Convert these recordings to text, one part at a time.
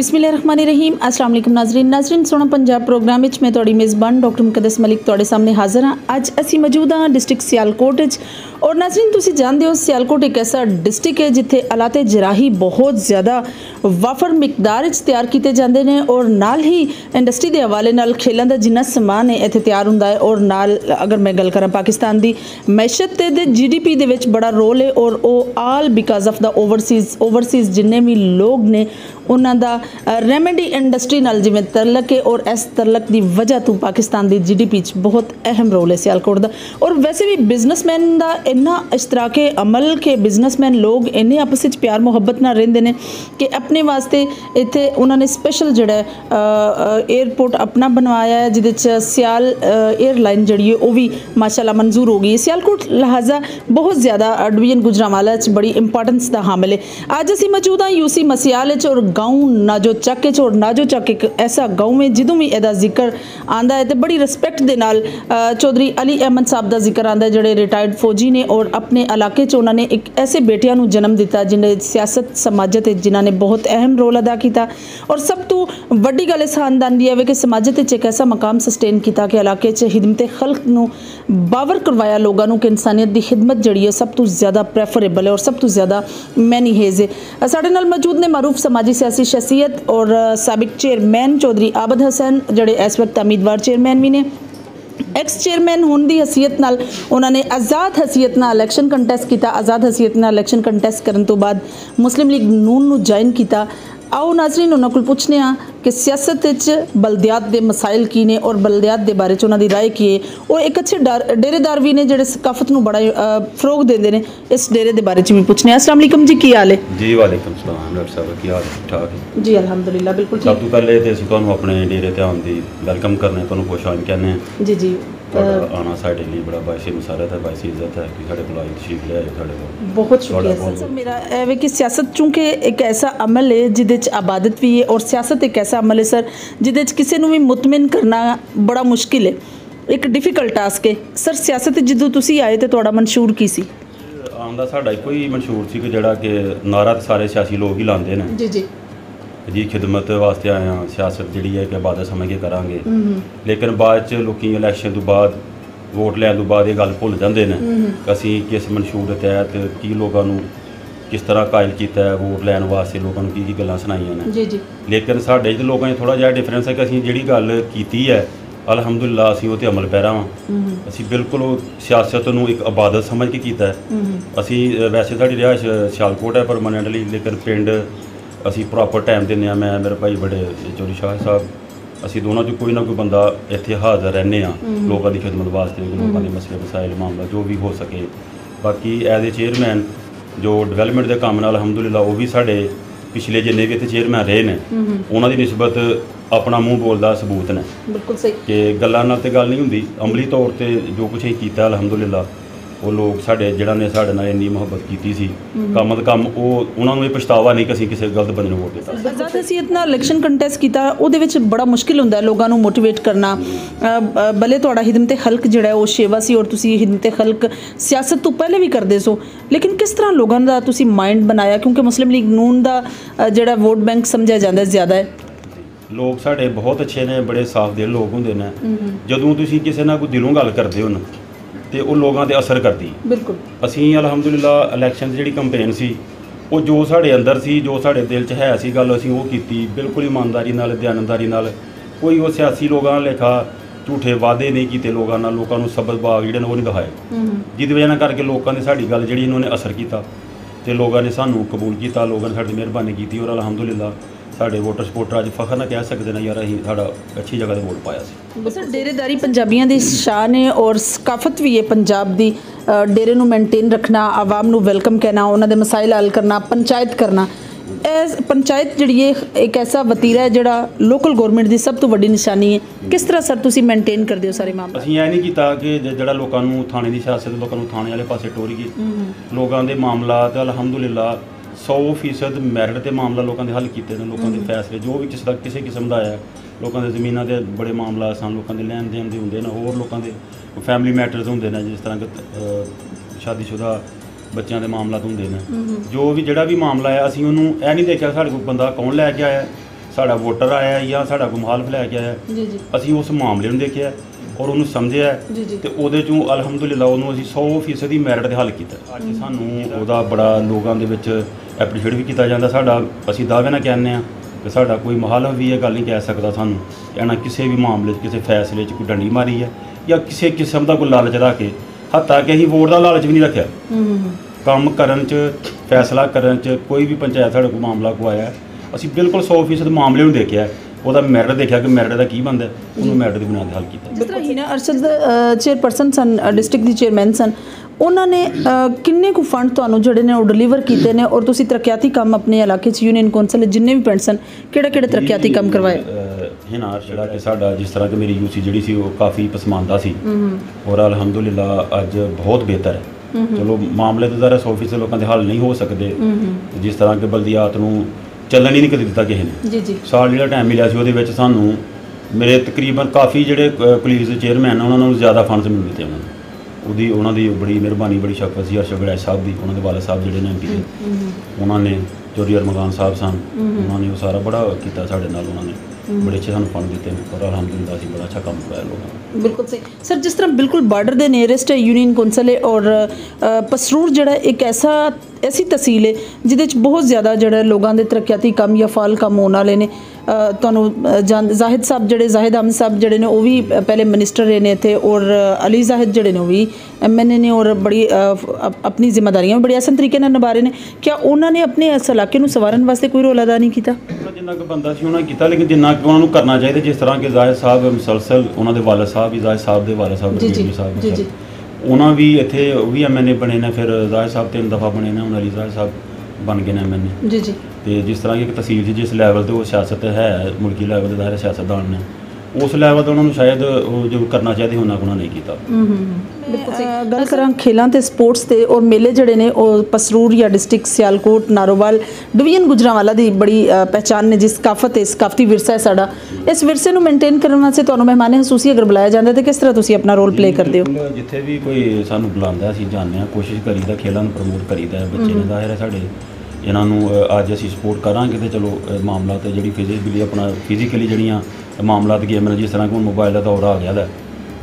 ਬਿਸਮਿਲ੍ਲਾਹਿਰਰਹਿਮਾਨਿਰਰਹੀਮ। ਅਸਲਾਮ ਅਲੈਕੁਮ ਨਾਜ਼ਰੀਨ। ਨਾਜ਼ਰੀਨ ਸੋਨਾ ਪੰਜਾਬ ਪ੍ਰੋਗਰਾਮ ਵਿੱਚ ਮੈਂ ਤੁਹਾਡੀ ਮੇਜ਼ਬਾਨ ਡਾਕਟਰ ਮੁਕੱਦਸ ਮਲਿਕ ਤੁਹਾਡੇ ਸਾਹਮਣੇ ਹਾਜ਼ਰ ਹਾਂ। ਅੱਜ ਅਸੀਂ ਮੌਜੂਦ ਹਾਂ ਡਿਸਟ੍ਰਿਕਟ ਸਿਆਲਕੋਟ ਵਿੱਚ। ਔਰ ਨਾਜ਼ਰੀਨ, ਤੁਸੀਂ ਜਾਣਦੇ ਹੋ ਸਿਆਲਕੋਟ ਇੱਕ ਐਸਾ ਡਿਸਟ੍ਰਿਕਟ ਹੈ ਜਿੱਥੇ ਅਲਾਤੇ ਜਰਾਹੀ ਬਹੁਤ ਜ਼ਿਆਦਾ ਵਾਫਰ ਮਿਕਦਾਰ ਵਿੱਚ ਤਿਆਰ ਕੀਤੇ ਜਾਂਦੇ ਨੇ ਔਰ ਨਾਲ ਹੀ ਇੰਡਸਟਰੀ ਦੇ ਹਵਾਲੇ ਨਾਲ ਖੇਲਾਂ ਦਾ ਜਿੰਨਾ ਸਮਾਨ ਹੈ ਇੱਥੇ ਤਿਆਰ ਹੁੰਦਾ ਹੈ। ਔਰ ਨਾਲ ਅਗਰ ਮੈਂ ਗੱਲ ਕਰਾਂ ਪਾਕਿਸਤਾਨ ਦੀ ਮੈਸ਼ਤ ਤੇ ਦੇ ਜੀਡੀਪੀ ਦੇ ਵਿੱਚ ਬੜਾ ਰੋਲ ਹੈ ਔਰ ਉਹ all because of the overseas overseas ਜਿੰਨੇ ਵੀ ਲੋਕ ਨੇ ਉਹਨਾਂ ਦਾ ਰੈਮੇਡੀ ਇੰਡਸਟਰੀ ਨਾਲ ਜਿਵੇਂ ਤਰਲਕ ਹੈ ਔਰ ਇਸ ਤਰਲਕ ਦੀ ਵਜ੍ਹਾ ਤੋਂ ਪਾਕਿਸਤਾਨ ਦੀ ਜੀਡੀਪੀ 'ਚ ਬਹੁਤ ਅਹਿਮ ਰੋਲ ਹੈ ਸਿਆਲਕੋਟ ਦਾ। ਔਰ ਵੈਸੇ ਵੀ ਬਿਜ਼ਨਸਮੈਨ ਦਾ ਇੰਨਾ ਇਸ਼ਤਰਾਕੇ ਅਮਲ ਕੇ ਬਿਜ਼ਨਸਮੈਨ ਲੋਕ ਇੰਨੇ ਆਪਸ ਵਿੱਚ ਪਿਆਰ, ਮੁਹੱਬਤ ਨਾਲ ਰਹਿੰਦੇ ਨੇ ਕਿ ਆਪਣੇ ਵਾਸਤੇ ਇੱਥੇ ਉਹਨਾਂ ਨੇ ਸਪੈਸ਼ਲ ਜਿਹੜਾ 에ਅਰਪੋਰਟ ਆਪਣਾ ਬਣਵਾਇਆ ਹੈ, ਜਿਹਦੇ 'ਚ ਸਿਆਲ 에ਅਰਲਾਈਨ ਜਿਹੜੀ ਹੈ ਉਹ ਵੀ ਮਾਸ਼ਾਅੱਲਾ ਮਨਜ਼ੂਰ ਹੋ ਗਈ ਹੈ। ਸਿਆਲਕੋਟ ਲਹਾਜ਼ਾ ਬਹੁਤ ਜ਼ਿਆਦਾ ਡਿਵੀਜ਼ਨ ਗੁਜਰਾਂਵਾਲਾ 'ਚ ਬੜੀ ਇੰਪੋਰਟੈਂਸ ਦਾ ਹਾਮਲ ਹੈ। ਅੱਜ ਅਸੀਂ ਮੌਜੂਦ ਹਾਂ ਯੂਸੀ ਮਸਿਆਲ 'ਚ ਔਰ ਗਾਉਂ ਨਾਜੋ ਚੱਕ 'ਚ ਔਰ ਨਾਜੋ ਚੱਕ ਇੱਕ ਐਸਾ ਗਾਉਂ ਹੈ ਜਦੋਂ ਵੀ ਇਹਦਾ ਜ਼ਿਕਰ ਆਂਦਾ ਹੈ ਤੇ ਬੜੀ ਰਿਸਪੈਕਟ ਦੇ ਨਾਲ ਅ, ਚੌਧਰੀ ਅਲੀ ਅਹਿਮਦ ਸਾਹਿਬ ਦਾ ਜ਼ਿਕਰ ਆਂਦਾ ਹੈ ਜਿਹੜੇ ਰਿਟਾਇਰਡ ਫੌਜੀ ਨੇ ਔਰ ਆਪਣੇ ਇਲਾਕੇ 'ਚ ਉਹਨਾਂ ਨੇ ਇੱਕ ਐਸੇ ਬੇਟਿਆਂ ਨੂੰ ਜਨਮ ਦਿੱਤਾ ਜਿਨ੍ਹਾਂ ਸਿਆਸਤ ਸਮਾਜਤ ਵਿੱਚ ਜਿਨ੍ਹਾਂ ਨੇ ਬਹੁਤ ਅਹਿਮ ਰੋਲ ਅਦਾ ਕੀਤਾ ਔਰ ਸਭ ਤੋਂ ਵੱਡੀ ਗੱਲ ਇਸ ਖਾਨਦਾਨ ਦੀ ਹੈ ਕਿ ਸਮਾਜਤ ਵਿੱਚ ਇੱਕ ਐਸਾ ਮਕਾਮ ਸਸਟੇਨ ਕੀਤਾ ਕਿ ਇਲਾਕੇ 'ਚ ਖਿਦਮਤ ਖਲਕ ਨੂੰ ਬਾਵਰ ਕਰਵਾਇਆ ਲੋਕਾਂ ਨੂੰ ਕਿ ਇਨਸਾਨੀਅਤ ਦੀ ਖਿਦਮਤ ਜਿਹੜੀ ਹੈ ਸਭ ਤੋਂ ਜ਼ਿਆਦਾ ਪ੍ਰੈਫਰੇਬਲ ਹੈ ਔਰ ਸਭ ਤੋਂ ਜ਼ਿਆਦਾ ਮੈਨੀ ਹੇਜ਼ ਹੈ ਅ, ਸਾਡੇ ਨਾਲ ਮੌਜੂਦ ਨੇ ਮਾਰੂਫ ਸਮਾਜੀ ਸਿਆਸੀ ਸ਼ਖਸੀਅਤ ਔਰ ਅ, ਸਾਬਿਕ ਚੇਅਰਮੈਨ ਚੌਧਰੀ ਆਬਦ ਹਸਨ ਜਿਹੜੇ ਇਸ ਵਕਤ ਉਮੀਦਵਾਰ ਚੇਅਰਮੈਨ ਵੀ ਨੇ। ਐਕਸ ਚੇਅਰਮੈਨ ਹੋਣ ਦੀ ਹਸੀਅਤ ਨਾਲ ਉਹਨਾਂ ਨੇ ਆਜ਼ਾਦ ਹਸੀਅਤ ਨਾਲ ਇਲੈਕਸ਼ਨ ਕੰਟੈਸਟ ਕੀਤਾ। ਆਜ਼ਾਦ ਹਸੀਅਤ ਨਾਲ ਇਲੈਕਸ਼ਨ ਕੰਟੈਸਟ ਕਰਨ ਤੋਂ ਬਾਅਦ ਮੁਸਲਿਮ ਲੀਗ ਨੂਨ ਨੂੰ ਜੁਆਇਨ ਕੀਤਾ। ਆਓ ਨਾਜ਼ਰੀਨ ਉਹਨਾਂ ਕੋਲ ਪੁੱਛਨੇ ਆ ਕਿ ਸਿਆਸਤ ਵਿੱਚ ਬਲਦਿਆਤ ਦੇ ਮਸਾਇਲ ਕੀ ਨੇ ਔਰ ਬਲਦਿਆਤ ਦੇ ਬਾਰੇ ਚ ਉਹਨਾਂ ਦੀ رائے ਕੀ ਹੈ ਉਹ ਇੱਕ ਅੱਛੇ ਡਰ- ਡੇਰੇਦਾਰ ਵੀ ਨੇ ਜਿਹੜੇ ਸਕਾਫਤ ਨੂੰ ਬੜਾ ਅ, ਫਰੋਗ ਦਿੰਦੇ ਨੇ ਇਸ ਡੇਰੇ ਦੇ ਬਾਰੇ ਚ ਵੀ ਪੁੱਛਨੇ ਆ ਅਸਲਾਮ ਅਲੈਕਮ ਜੀ ਕੀ ਹਾਲ ਹੈ ਜੀ ਵਾਲੇਕੁਮ ਸਲਾਮ ਡਾਕਟਰ ਸਾਹਿਬ ਕੀ ਹਾਲ ਹੈ ਠੀਕ ਠਾਕ ਹੈ ਜੀ ਅਲਹਮਦੁਲਿਲਾ ਬਿਲਕੁਲ ਸਭ ਤੋਂ ਪਹਿਲੇ ਤੇ ਅਸੀਂ ਤੁਹਾਨੂੰ ਆਪਣੇ ਡੇਰੇ ਤੇ ਆਉਣ ਦੀ ਵੈਲਕਮ ਕਰਨੇ ਤੁਹਾਨੂੰ ਖੁਸ਼ ਆਉਣ ਕਹਿੰਦੇ ਹਾਂ ਜੀ ਜੀ ਤੁਹਾਡਾ ਆਉਣਾ ਸਾਡੇ ਲਈ ਬੜਾ ਬਾਇਸੀ ਮਸਰਤ ਹੈ ਬਾਇਸੀ ਇੱਜ਼ਤ ਹੈ ਕਿ ਸਾਡੇ ਕੋਲ ਆਈ ਤਸ਼ਰੀਫ ਲਿਆਏ ਸਾਡੇ ਕੋਲ। ਬਹੁਤ ਸ਼ੁਕਰੀਆ ਤੁਹਾਡਾ ਸਰ। ਮੇਰਾ ਇਹ ਵੇ ਕਿ ਸਿਆਸਤ ਚੂੰਕਿ ਇੱਕ ਐਸਾ ਅਮਲ ਹੈ ਜਿਹਦੇ ਚ ਆਬਾਦਤ ਵੀ ਹੈ ਔਰ ਸਿਆਸਤ ਇੱਕ ਐਸਾ ਅਮਲ ਹੈ ਸਰ ਜਿਹਦੇ ਚ ਕਿਸੇ ਨੂੰ ਵੀ ਮੁਤਮਿਨ ਕਰਨਾ ਬੜਾ ਮੁਸ਼ਕਿਲ ਹੈ ਇੱਕ ਡਿਫਿਕਲਟ ਟਾਸਕ ਹੈ ਸਰ ਸਿਆਸਤ ਜਦੋਂ ਤੁਸੀਂ ਆਏ ਤੇ ਤੁਹਾਡਾ ਮਨਸ਼ੂਰ ਕੀ ਸੀ? ਆਉਣ ਦਾ ਸਾਡਾ ਇੱਕੋ ਹੀ ਮਨਸ਼ੂਰ ਸੀ ਕਿ ਜਿਹੜਾ ਕਿ ਨਾਰਾ ਸਾਰੇ ਸਿਆਸੀ ਲੋਕ ਹੀ ਲਾਉਂਦੇ ਨੇ। ਜੀ ਜੀ। ਜੀ ਖਿਦਮਤ ਵਾਸਤੇ ਆਏ ਹਾਂ ਸਿਆਸਤ ਜਿਹੜੀ ਹੈ ਕਿ ਇਬਾਦਤ ਸਮਝ ਕੇ ਕਰਾਂਗੇ। ਲੇਕਿਨ ਬਾਅਦ ਚ ਲੋਕੀ ਇਲੈਕਸ਼ਨ ਤੋਂ ਬਾਅਦ ਵੋਟ ਲੈਣ ਤੋਂ ਬਾਅਦ ਇਹ ਗੱਲ ਭੁੱਲ ਜਾਂਦੇ ਨੇ ਕਿ ਅਸੀਂ ਕਿਸ ਮਨਸ਼ੂਰ ਦੇ ਤਹਿਤ ਕੀ ਲੋਕਾਂ ਨੂੰ ਕਿਸ ਤਰ੍ਹਾਂ ਕਾਇਲ ਕੀਤਾ ਹੈ ਵੋਟ ਲੈਣ ਵਾਸਤੇ ਲੋਕਾਂ ਨੂੰ ਕੀ ਕੀ ਗੱਲਾਂ ਸੁਣਾਈਆਂ ਨੇ। ਜੀ ਜੀ। ਲੇਕਿਨ ਸਾਡੇ ਚ ਲੋਕਾਂ 'ਚ ਥੋੜਾ ਜਿਹਾ ਡਿਫਰੈਂਸ ਹੈ ਕਿ ਅਸੀਂ ਜਿਹੜੀ ਗੱਲ ਕੀਤੀ ਹੈ ਅਲਹਮਦੁਲਿਲਾ ਅਸੀਂ ਉਹ ਤੇ ਅਮਲ ਪੈਰਾ ਵਾਂ। ਅਸੀਂ ਬਿਲਕੁਲ ਉਹ ਸਿਆਸਤ ਨੂੰ ਇੱਕ ਇਬਾਦਤ ਸਮਝ ਕੇ ਕੀਤਾ ਹੈ। ਅਸੀਂ ਵੈਸੇ ਸਾਡੀ ਰਿਹਾਇਸ਼ ਸਿਆਲਕੋਟ ਹੈ ਪਰਮਾਨੈਂਟਲੀ ਲੇਕਿਨ ਪਿੰਡ ਅਸੀਂ ਪ੍ਰੋਪਰ ਟਾਈਮ ਦਿੰਦੇ ਆ ਮੈਂ ਮੇਰੇ ਭਾਈ ਬੜੇ ਚੋਰੀ ਸ਼ਾਹ ਸਾਹਿਬ ਅਸੀਂ ਦੋਨਾਂ ਚ ਕੋਈ ਨਾ ਕੋਈ ਬੰਦਾ ਇੱਥੇ ਹਾਜ਼ਰ ਰਹਿੰਦੇ ਆ ਲੋਕਾਂ ਦੀ ਖਿਦਮਤ ਵਾਸਤੇ ਲੋਕਾਂ ਦੇ ਮਸਲੇ ਮਸਾਇਲ ਮਾਮਲਾ ਜੋ ਵੀ ਹੋ ਸਕੇ। ਬਾਕੀ ਐਜ਼ ਏ ਚੇਅਰਮੈਨ ਜੋ ਡਿਵੈਲਪਮੈਂਟ ਦੇ ਕੰਮ ਨਾਲ ਅਲਹਮਦੁਲਿਲਾ ਉਹ ਵੀ ਸਾਡੇ ਪਿਛਲੇ ਜਿੰਨੇ ਵੀ ਇੱਥੇ ਚੇਅਰਮੈਨ ਰਹੇ ਨੇ ਉਹਨਾਂ ਦੀ ਨਿਸਬਤ ਆਪਣਾ ਮੂੰਹ ਬੋਲਦਾ ਸਬੂਤ ਨੇ। ਬਿਲਕੁਲ ਸਹੀ। ਕਿ ਗੱਲਾਂ ਨਾਲ ਤੇ ਗੱਲ ਨਹੀਂ ਹੁੰਦੀ। ਅਮਲੀ ਤੌਰ ਤੇ ਜੋ ਕੁਝ ਅਸੀਂ ਕੀਤਾ ਅਲਹਮਦੁਲਿਲਾ ਉਹ ਲੋਕ ਸਾਡੇ ਜਿਹੜਾ ਨੇ ਸਾਡੇ ਨਾਲ ਇੰਨੀ ਮੁਹੱਬਤ ਕੀਤੀ ਸੀ ਕੰਮ ਦਾ ਕੰਮ ਉਹ ਉਹਨਾਂ ਨੂੰ ਇਹ ਪਛਤਾਵਾ ਨਹੀਂ ਕਿ ਅਸੀਂ ਕਿਸੇ ਗਲਤ ਬੰਦੇ ਨੂੰ ਵੋਟ ਦਿੱਤਾ ਆਜ਼ਾਦ ਹਸੀਅਤ ਨਾਲ ਇਲੈਕਸ਼ਨ ਕੰਟੈਸਟ ਕੀਤਾ ਉਹਦੇ ਵਿੱਚ ਬੜਾ ਮੁਸ਼ਕਿਲ ਹੁੰਦਾ ਲੋਕਾਂ ਨੂੰ ਮੋਟੀਵੇਟ ਕਰਨਾ। ਭਲੇ ਤੁਹਾਡਾ ਹਿਦਮਤ ਖਲਕ ਜਿਹੜਾ ਹੈ ਉਹ ਸ਼ੇਵਾ ਸੀ ਔਰ ਤੁਸੀਂ ਹਿਦਮਤ ਖਲਕ ਸਿਆਸਤ ਤੋਂ ਪਹਿਲੇ ਵੀ ਕਰਦੇ ਸੋ। ਲੇਕਿਨ ਕਿਸ ਤਰ੍ਹਾਂ ਲੋਕਾਂ ਦਾ ਤੁਸੀਂ ਮਾਈਂਡ ਬਣਾਇਆ? ਕਿਉਂਕਿ ਮੁਸਲਿਮ ਲੀਗ ਨੂਨ ਦਾ ਜਿਹੜਾ ਵੋਟ ਬੈਂਕ ਸਮਝਿਆ ਜਾਂਦਾ ਜ਼ਿਆਦਾ ਹੈ। ਲੋਕ ਸਾਡੇ ਬਹੁਤ ਅੱਛੇ ਨੇ ਬੜੇ ਸਾਫ਼ ਦਿਲ ਲੋਕ ਹੁੰਦੇ ਨੇ। ਜਦੋਂ ਤੁਸੀਂ ਕਿਸੇ ਨਾਲ ਕੋਈ ਦਿਲੋਂ ਗੱਲ ਕਰਦੇ ਹੋ ਨਾ ਤੇ ਉਹ ਲੋਕਾਂ ਤੇ ਅਸਰ ਕਰਦੀ। ਬਿਲਕੁਲ। ਅਸੀਂ ਅਲਹਮਦੁਲਿਲਾ ਇਲੈਕਸ਼ਨ ਦੀ ਜਿਹੜੀ ਕੰਪੇਨ ਸੀ ਉਹ ਜੋ ਸਾਡੇ ਅੰਦਰ ਸੀ ਜੋ ਸਾਡੇ ਦਿਲ 'ਚ ਹੈ ਸੀ ਗੱਲ ਅਸੀਂ ਉਹ ਕੀਤੀ। ਬਿਲਕੁਲ ਇਮਾਨਦਾਰੀ ਨਾਲ ਦਿਆਨਤਦਾਰੀ ਨਾਲ। ਕੋਈ ਉਹ ਸਿਆਸੀ ਲੋਕਾਂ ਨਾਲ ਲੇਖਾ ਝੂਠੇ ਵਾਅਦੇ ਨਹੀਂ ਕੀਤੇ ਲੋਕਾਂ ਨਾਲ ਲੋਕਾਂ ਨੂੰ ਸਬਕ ਬਾਗ ਜਿਹੜੇ ਨੇ ਉਹ ਨਹੀਂ ਦਿਖਾਏ। ਜਿਹਦੀ ਵਜ੍ਹਾ ਨਾਲ ਕਰਕੇ ਲੋਕਾਂ ਨੇ ਸਾਡੀ ਗੱਲ ਜਿਹੜੀ ਇਹਨਾਂ ਨੇ ਅਸਰ ਕੀਤਾ ਤੇ ਲੋਕਾਂ ਨੇ ਸਾਨੂੰ ਕਬੂਲ ਕੀਤਾ ਲੋਕਾਂ ਨੇ ਸਾਡੀ ਮਿਹਰਬਾਨੀ ਕੀਤੀ ਔਰ ਅਲਹਮਦੁਲਿਲਾ ਸਾਡੇ ਵੋਟਰ ਸਪੋਰਟਰ ਅੱਜ ਫਖਰ ਨਾਲ ਕਹਿ ਸਕਦੇ ਨੇ ਯਾਰ ਅਸੀਂ ਸਾਡਾ ਅੱਛੀ ਜਗ੍ਹਾ ਤੇ ਵੋਟ ਪਾਇਆ ਸੀ। ਸਰ ਡੇਰੇਦਾਰੀ ਪੰਜਾਬੀਆਂ ਦੀ ਸ਼ਾਨ ਹੈ ਔਰ ਸਕਾਫਤ ਵੀ ਹੈ ਪੰਜਾਬ ਦੀ। ਡੇਰੇ ਨੂੰ ਮੇਨਟੇਨ ਰੱਖਣਾ ਆਵਾਮ ਨੂੰ ਵੈਲਕਮ ਕਹਿਣਾ ਉਹਨਾਂ ਦੇ ਮਸਾਇਲ ਹੱਲ ਕਰਨਾ ਪੰਚਾਇਤ ਕਰਨਾ। ਇਹ ਪੰਚਾਇਤ ਜਿਹੜੀ ਹੈ ਇੱਕ ਐਸਾ ਵਤੀਰਾ ਹੈ ਜਿਹੜਾ ਲੋਕਲ ਗਵਰਨਮੈਂਟ ਦੀ ਸਭ ਤੋਂ ਵੱਡੀ ਨਿਸ਼ਾਨੀ ਹੈ। ਕਿਸ ਤਰ੍ਹਾਂ ਸਰ ਤੁਸੀਂ ਮੇਨਟੇਨ ਕਰਦੇ ਹੋ ਸਾਰੇ ਮਾਮਲੇ? ਅਸੀਂ ਇਹ ਨਹੀਂ ਕੀਤਾ ਕਿ ਜਿਹੜਾ ਲੋਕਾਂ ਨੂੰ ਥਾਣੇ ਦੀ ਸਿਆਸਤ ਲੋਕਾਂ ਨੂੰ ਥਾਣੇ ਵਾਲੇ ਪਾਸੇ ਟੋਰੀਏ। ਲੋਕਾਂ ਦੇ ਮਾਮਲਾਤ ਅਲਹਮਦੁਲਿਲਾ 100% ਮੈਰਿਟ ਤੇ ਮਾਮਲਾ ਲੋਕਾਂ ਦੇ ਹੱਲ ਕੀਤੇ ਨੇ ਲੋਕਾਂ ਦੇ ਫੈਸਲੇ ਜੋ ਵੀ ਕਿਸੇ ਦਾ ਕਿਸੇ ਕਿਸਮ ਦਾ ਆਇਆ ਲੋਕਾਂ ਦੇ ਜ਼ਮੀਨਾਂ ਦੇ ਬੜੇ ਮਾਮਲਾ ਸਨ ਲੋਕਾਂ ਦੇ ਲੈਣ ਦੇਣ ਦੇ ਹੁੰਦੇ ਨੇ ਹੋਰ ਲੋਕਾਂ ਦੇ ਫੈਮਿਲੀ ਮੈਟਰਸ ਹੁੰਦੇ ਨੇ ਜਿਸ ਤਰ੍ਹਾਂ ਕਿ ਅ, ਸ਼ਾਦੀशुदा ਬੱਚਿਆਂ ਦੇ ਮਾਮਲਾਤ ਹੁੰਦੇ ਨੇ। ਜੋ ਵੀ ਜਿਹੜਾ ਵੀ ਮਾਮਲਾ ਹੈ ਅਸੀਂ ਉਹਨੂੰ ਇਹ ਨਹੀਂ ਦੇਖਿਆ ਸਾਡੇ ਕੋਲ ਬੰਦਾ ਕੌਣ ਲੈ ਕੇ ਆਇਆ ਸਾਡਾ ਵੋਟਰ ਆਇਆ ਹੈ ਜਾਂ ਸਾਡਾ ਕੋਈ ਮੁਖਾਲਫ ਲੈ ਕੇ ਆਇਆ। ਹੈ, ਜੀ ਜੀ। ਅਸੀਂ ਉਸ ਮਾਮਲੇ ਨੂੰ ਦੇਖਿਆ ਔਰ ਉਹਨੂੰ ਸਮਝਿਆ। ਜੀ ਜੀ। ਤੇ ਉਹਦੇ ਚੋਂ ਅਲਹਮਦੁਲਿਲਾ ਉਹਨੂੰ ਅਸੀਂ 100% ਦੀ ਮੈਰਿਟ ਦੇ ਹੱਲ ਕੀਤਾ। ਅੱਜ ਸਾਨੂੰ ਉਹਦਾ ਬੜਾ ਲੋਕਾਂ ਦੇ ਵਿੱਚ ਐਪਰੀਸ਼ੀਏਟ ਵੀ ਕੀਤਾ ਜਾਂਦਾ ਸਾਡਾ ਅਸੀਂ ਦਾਅਵੇ ਨਾਲ ਕਹਿੰਦੇ ਆ ਕਿ ਸਾਡਾ ਕੋਈ ਮੁਖਾਲਫ ਵੀ ਇਹ ਗੱਲ ਨਹੀਂ ਕਹਿ ਸਕਦਾ ਸਾਨੂੰ ਇਹਨਾਂ ਕਿਸੇ ਵੀ ਮਾਮਲੇ 'ਚ ਕਿਸੇ ਫੈਸਲੇ 'ਚ ਕੋਈ ਡੰਡੀ ਮਾਰੀ ਹੈ ਜਾਂ ਕਿਸੇ ਕਿਸਮ ਦਾ ਕੋਈ ਲਾਲਚ ਰੱਖ ਕੇ ਹੱਤਾ ਕਿ ਅਸੀਂ ਵੋਟ ਦਾ ਲਾਲਚ ਵੀ ਨਹੀਂ ਰੱਖਿਆ। ਹੂੰ ਹੂੰ ਕੰਮ ਕਰਨ 'ਚ ਫੈਸਲਾ ਕਰਨ 'ਚ ਕੋਈ ਵੀ ਪੰਚਾਇਤ ਸਾਡੇ ਕੋਲ ਮਾਮਲਾ ਕੋ ਆਇਆ ਅਸੀਂ ਬਿਲਕੁਲ 100% ਮਾਮਲੇ ਨੂੰ ਦੇਖਿਆ। ਉਹਦਾ ਮੈਰਿਟ ਦੇਖਿਆ ਕਿ ਮੈਰਿਟ ਦਾ ਕੀ ਬੰਦਾ ਉਹਨੂੰ ਮੈਰਿਟ ਦੀ ਬੁਨਿਆਦ ਹੱਲ ਕੀਤਾ। ਜਿਸ ਤਰ੍ਹਾਂ ਹੀਨਾ ਅਰਸ਼ਦ ਚੇਅਰਪਰਸਨ ਸਨ ਡਿਸਟ੍ਰਿਕਟ ਦੀ ਚੇਅਰਮੈਨ ਸਨ ਉਹਨਾਂ ਨੇ ਕਿੰਨੇ ਕੁ ਫੰਡ ਤੁਹਾਨੂੰ ਜਿਹੜੇ ਨੇ ਉਹ ਡਿਲੀਵਰ ਕੀਤੇ ਨੇ ਔਰ ਤੁਸੀਂ ਤਰੱਕਿਆਤੀ ਕੰਮ ਆਪਣੇ ਇਲਾਕੇ 'ਚ ਯੂਨੀਅਨ ਕੌਂਸਲ ਜਿੰਨੇ ਵੀ ਪਿੰਡ ਸਨ ਕਿਹੜੇ ਕਿਹੜੇ ਤਰੱਕਿਆਤੀ ਕੰਮ ਕਰਵਾਏ? ਹਿਨਾਰ ਜਿਹੜਾ ਕਿ ਸਾਡਾ ਜਿਸ ਤਰ੍ਹਾਂ ਕਿ ਮੇਰੀ ਯੂਸੀ ਜਿਹੜੀ ਸੀ ਉਹ ਕਾਫੀ ਪਸਮਾਨਦਾ ਸੀ। ਔਰ ਅਲਹਮਦੁਲਿਲਾ ਅੱਜ ਬਹੁਤ ਬਿਹਤਰ ਹੈ। ਚਲੋ ਮਾਮਲੇ ਤਾਂ ਜ਼ਾਰਾ 100% ਲੋਕਾਂ ਦੇ ਹੱਲ ਨਹੀਂ ਹੋ ਸਕਦੇ। ਜਿਸ ਤਰ੍ਹਾਂ ਕਿ ਬਲਦੀਆਤ ਨੂੰ ਚੱਲਣ ਹੀ ਨਹੀਂ ਕਦੇ ਦਿੱਤਾ ਕਿਸੇ ਨੇ। ਜੀ ਜੀ। ਸਾਲ ਜਿਹੜਾ ਟਾਈਮ ਮਿਲਿਆ ਸੀ ਉਹਦੇ ਵਿੱਚ ਸਾਨੂੰ ਮੇਰੇ ਤਕਰੀਬਨ ਕਾਫੀ ਜਿਹੜੇ ਪੁਲਿਸ ਦੇ ਚੇਅਰਮੈਨ ਉਹਨਾਂ ਨੂੰ ਜ਼ਿਆਦਾ ਫੰਡਸ ਮਿਲ ਦਿੱਤੇ ਉਹਨਾਂ ਨੂੰ। ਉਹਦੀ ਉਹਨਾਂ ਦੀ ਬੜੀ ਮਿਹਰਬਾਨੀ ਬੜੀ ਸ਼ਕਰ ਸੀ ਹਰਸ਼ਵ ਗੜਾਈ ਸਾਹਿਬ ਦੀ ਉਹਨਾਂ ਦੇ ਵਾਲਦ ਸਾਹਿਬ ਜਿਹੜੇ ਨੇ ਐਮਪੀ ਉਹਨਾਂ ਨੇ ਚੌਧਰੀ ਅਰਮਗਾਨ ਸਾਹਿਬ ਸਨ ਉਹਨਾਂ ਨੇ ਉਹ ਸਾਰਾ ਬੜਾ ਕੀਤਾ ਸਾਡੇ ਨਾਲ ਉਹਨਾਂ ਨੇ। ਬੜੇ ਅੱਛੇ ਸਾਨੂੰ ਫੰਡ ਦਿੱਤੇ ਨੇ ਔਰ ਅਲਹਮਦੁਲਿਲਾ ਅਸੀਂ ਬੜਾ ਅੱਛਾ ਕੰਮ ਕਰਾਇਆ ਲੋਕਾਂ ਬਿਲਕੁਲ ਸਹੀ। ਸਰ ਜਿਸ ਤਰ੍ਹਾਂ ਬਿਲਕੁਲ ਬਾਰਡਰ ਦੇ ਨੀਅਰੈਸਟ ਯੂਨੀਅਨ ਕੌਂਸਲ ਹੈ ਔਰ ਪਸਰੂਰ ਜਿਹੜਾ ਇੱਕ ਐਸਾ ਐਸੀ ਤਹਿਸੀਲ ਹੈ ਜਿਹਦੇ ਚ ਬਹੁਤ ਜ਼ਿਆਦਾ ਜਿਹੜਾ ਲੋਕਾਂ ਦੇ ਤਰੱਕਿਆਤੀ ਕੰਮ ਜਾਂ ਫਾਲ ਕੰਮ ਹੋਣ ਵਾਲੇ ਨੇ। ਤੁਹਾਨੂੰ ਜ਼ਾਹਿਦ ਸਾਹਿਬ ਜਿਹੜੇ ਜ਼ਾਹਿਦ ਅਹਿਮਦ ਸਾਹਿਬ ਜਿਹੜੇ ਨੇ ਉਹ ਵੀ ਪਹਿਲੇ ਮਿਨਿਸਟਰ ਰਹੇ ਨੇ ਇੱਥੇ ਔਰ ਅਲੀ ਜ਼ਾਹਿਦ ਜਿਹੜੇ ਨੇ ਉਹ ਵੀ ਐਮਐਨਏ ਨੇ ਔਰ ਬੜੀ ਆਪਣੀ ਜ਼ਿੰਮੇਵਾਰੀਆਂ ਵੀ ਬੜੀ ਆਸਨ ਤਰੀਕੇ ਨਾਲ ਨਿਭਾ ਰਹੇ ਨੇ। ਕਿਆ ਉਹਨਾਂ ਨੇ ਆਪਣੇ ਇਸ ਇਲਾਕੇ ਨੂੰ ਸਵਾਰਨ ਵਾਸਤੇ ਕੋਈ ਰੋਲ ਅਦਾ ਨਹੀਂ ਕੀਤਾ? ਜਿੰਨਾ ਕੁ ਬੰਦਾ ਸੀ ਉਹਨਾਂ ਕੀਤਾ ਲੇਕਿਨ ਜਿੰਨਾ ਕੁ ਉਹਨਾਂ ਨੂੰ ਕਰਨਾ ਚਾਹੀਦਾ ਜਿਸ ਤਰ੍ਹਾਂ ਕਿ ਜ਼ਾਹਿਦ ਸਾਹਿਬ ਮੁਸਲਸਲ ਉਹਨਾਂ ਦੇ ਵਾਲਦ ਸਾਹਿਬ ਵੀ ਜ਼ਾਹਿਦ ਸਾਹਿਬ ਦੇ ਵਾਲਦ ਸਾਹਿਬ ਜੀ, ਸਾਹਿਬ ਜੀ, ਜੀ। ਉਹਨਾਂ ਵੀ ਇੱਥੇ ਉਹ ਵੀ ਐਮਐਨਏ ਬਣੇ ਨੇ ਫਿਰ ਜ਼ਾਹਿਦ ਸਾਹਿਬ ਤਿੰਨ ਦਫਾ ਬਣੇ ਨੇ ਹੁਣ ਅਲੀ ਜ਼ਾਹਿਦ ਸਾਹਿਬ ਬਣ ਗਏ ਨੇ ਐਮਐਨਏ ਜੀ ਜੀ। ਤੇ ਜਿਸ ਤਰ੍ਹਾਂ ਕਿ ਇੱਕ ਤਹਿਸੀਲ ਸੀ ਜਿਸ ਲੈਵਲ ਤੇ ਉਹ ਸਿਆਸਤ ਹੈ ਮੁਲਕੀ ਲੈਵਲ ਤੇ ਹੈ ਸਿਆਸਤਦਾਨ ਨੇ। ਉਸ ਲੈਵਲ ਤੇ ਉਹਨਾਂ ਨੂੰ ਸ਼ਾਇਦ ਉਹ ਜੋ ਕਰਨਾ ਚਾਹੀਦੇ ਉਹਨਾਂ ਕੋਲ ਨਹੀਂ ਕੀਤਾ। ਸਹੀ। ਗੱਲ ਕਰਾਂ ਖੇਲਾਂ ਤੇ ਸਪੋਰਟਸ ਤੇ ਔਰ ਮੇਲੇ ਜਿਹੜੇ ਨੇ ਉਹ ਪਸਰੂਰ ਜਾਂ ਡਿਸਟ੍ਰਿਕਟ ਸਿਆਲਕੋਟ ਨਾਰੋਵਾਲ ਡਿਵੀਜ਼ਨ ਗੁਜਰਾਂਵਾਲਾ ਦੀ ਬੜੀ ਅ, ਪਹਿਚਾਨ ਨੇ ਜਿਸ ਕਾਫਤ ਹੈ ਸਕਾਫਤੀ ਵਿਰਸਾ ਹੈ ਸਾਡਾ। ਇਸ ਵਿਰਸੇ ਨੂੰ ਮੇਨਟੇਨ ਕਰਨ ਵਾਸਤੇ ਤੁਹਾਨੂੰ ਮਹਿਮਾਨੇ ਹਸੂਸੀ ਅਗਰ ਬੁਲਾਇਆ ਜਾਂਦਾ ਤੇ ਕਿਸ ਤਰ੍ਹਾਂ ਤੁਸੀਂ ਆਪਣਾ ਰੋਲ ਪਲੇ ਕਰਦੇ ਹੋ? ਬਿਲਕੁਲ, ਜਿੱਥੇ ਵੀ ਕੋਈ ਸਾਨੂੰ ਬੁਲਾਉਂਦਾ ਅਸੀਂ ਜਾਂਦੇ ਹਾਂ ਕੋਸ਼ਿਸ਼ ਕਰੀਦਾ ਖੇਲਾਂ ਨੂੰ ਪ੍ਰਮੋਟ ਕਰੀਦਾ ਹੈ। ਬੱਚੇ ਨੇ ਜ਼ਾਹਿਰ ਹੈ ਸਾਡੇ। ਇਹਨਾਂ ਨੂੰ ਅ, ਅੱਜ ਅਸੀਂ ਸਪੋਰਟ ਕਰਾਂਗੇ ਤੇ ਚਲੋ ਅ, ਮਾਮਲਾ ਤੇ ਜਿਹੜੀ ਫਿਜ਼ੀਕਲੀ ਆਪਣਾ ਫਿਜ਼ੀਕਲੀ ਜਿਹੜੀਆਂ ਮਾਮਲਾਤ ਗੇਮ ਨੇ ਜਿਸ ਤਰ੍ਹਾਂ ਕਿ ਹੁਣ ਮੋਬਾਈਲ ਦਾ ਦੌਰ ਆ ਗਿਆ ਹੈ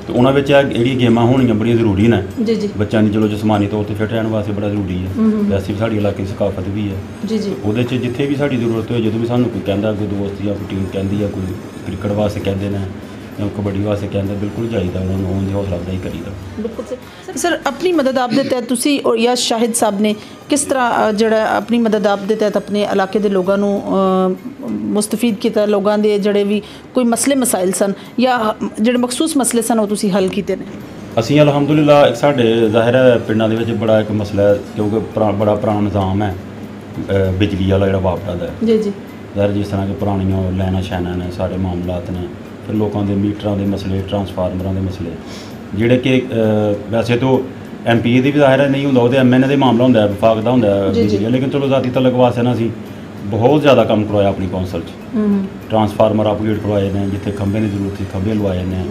ਤੇ ਉਹਨਾਂ ਵਿੱਚ ਇਹ ਜਿਹੜੀਆਂ ਗੇਮਾਂ ਹੋਣੀਆਂ ਬੜੀਆਂ ਜ਼ਰੂਰੀ ਨੇ। ਜੀ ਜੀ। ਬੱਚਿਆਂ ਦੀ ਚਲੋ ਜਿਸਮਾਨੀ ਤੌਰ ਤੇ ਫਿਟ ਰਹਿਣ ਵਾਸਤੇ ਬੜਾ ਜ਼ਰੂਰੀ ਹੈ ਵੈਸੇ ਵੀ ਸਾਡੀ ਇਲਾਕੇ ਦੀ ਸਕਾਫਤ ਵੀ ਹੈ ਜੀ ਜੀ। ਉਹਦੇ 'ਚ ਜਿੱਥੇ ਵੀ ਸਾਡੀ ਜ਼ਰੂਰਤ ਹੋਏ ਜਦੋਂ ਵੀ ਸਾਨੂੰ ਕੋਈ ਕਹਿੰਦਾ ਕੋਈ ਦੋਸਤ ਜਾਂ ਕੋਈ ਟੀਮ ਕਹਿੰਦੀ ਆ ਕੋਈ ਕ੍ਰਿਕਟ ਵਾਸਤੇ ਕਹਿੰਦੇ ਨੇ ਕਬੱਡੀ ਵਾਸਤੇ ਕਹਿੰਦੇ ਬਿਲਕੁਲ ਜਾਈਦਾ ਉਹਨਾਂ ਨੂੰ ਉਹਦੀ ਹੌਸਲਾ ਅਫਜ਼ਾਈ ਕਰੀਦਾ ਬਿਲਕੁਲ ਸਹੀ ਸਰ ਆਪਣੀ ਮਦਦ ਆਪ ਦੇ ਤਹਿਤ ਤੁਸੀਂ ਔਰ ਜਾਂ ਸ਼ਾਹਿਦ ਸਾਹਿਬ ਨੇ ਕਿਸ ਤਰ੍ਹਾਂ ਅ, ਜਿਹੜਾ ਆਪਣੀ ਮਦਦ ਆਪ ਦੇ ਤਹਿਤ ਆਪਣੇ ਇਲਾਕੇ ਦੇ ਲੋਕਾਂ ਨੂੰ ਅ, ਮੁਸਤਫੀਦ ਕੀਤਾ ਲੋਕਾਂ ਦੇ ਜਿਹੜੇ ਵੀ ਕੋਈ ਮਸਲੇ ਮਸਾਇਲ ਸਨ ਜਾਂ ਜਿਹੜੇ ਮਖਸੂਸ ਮਸਲੇ ਸਨ ਉਹ ਤੁਸੀਂ ਹੱਲ ਕੀਤੇ ਨੇ ਅਸੀਂ ਅਲਹਮਦੁਲਿਲਾ ਇੱਕ ਸਾਡੇ ਜ਼ਾਹਿਰ ਹੈ ਪਿੰਡਾਂ ਦੇ ਵਿੱਚ ਬੜਾ ਇੱਕ ਮਸਲਾ ਹੈ ਕਿਉਂਕਿ ਪੁਰਾ- ਬੜਾ ਪੁਰਾਣਾ ਨਿਜ਼ਾਮ ਹੈ ਅ, ਬਿਜਲੀ ਵਾਲਾ ਜਿਹੜਾ ਵਾਪਰਾ ਦਾ ਹੈ। ਜੀ ਜੀ ਜ਼ਾਹਿਰ ਜਿਸ ਤਰ੍ਹਾਂ ਕਿ ਪੁਰਾਣੀਆਂ ਉਹ ਲੈਣਾ ਸ਼ੈਨਾ ਨੇ ਸਾਰੇ ਮਾਮਲਾਤ ਨੇ ਫਿਰ ਲੋਕਾਂ ਦੇ ਮੀਟਰਾਂ ਦੇ ਮਸਲੇ ਟਰਾਂਸਫਾਰਮਰਾਂ ਦੇ ਮਸਲੇ ਜਿਹੜੇ ਕਿ ਵੈਸੇ ਤਾਂ ਐਮਪੀ ਦੀ ਵੀ ਜ਼ਾਹਿਰ ਹੈ ਨਹੀਂ ਹੁੰਦਾ ਉਹਦੇ ਐਮਐਨਏ ਦੇ ਮਾਮਲਾ ਹੁੰਦਾ ਹੈ ਵਿਫਾਕ ਦਾ ਹੁੰਦਾ ਹੈ ਲੇਕਿਨ ਚਲੋ ਜ਼ਾਤੀ ਤਲਕ ਵਾਸਤੇ ਨਾ ਅਸੀਂ ਬਹੁਤ ਜ਼ਿਆਦਾ ਕੰਮ ਕਰਵਾਇਆ ਆਪਣੀ ਕੌਂਸਲ 'ਚ। ਟਰਾਂਸਫਾਰਮਰ ਅਪਗ੍ਰੇਡ ਕਰਵਾਏ ਨੇ ਜਿੱਥੇ ਖੰਭੇ ਦੀ ਜ਼ਰੂਰਤ ਸੀ ਖੰਭੇ ਲਵਾਏ ਨੇ।